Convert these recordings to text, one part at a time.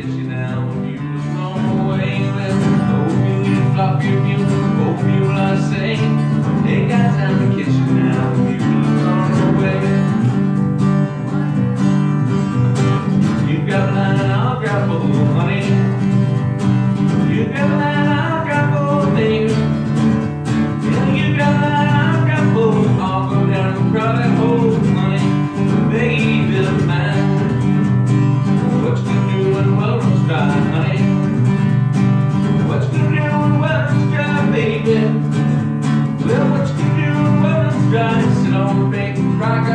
kitchen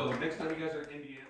So next time you guys are in Indiana.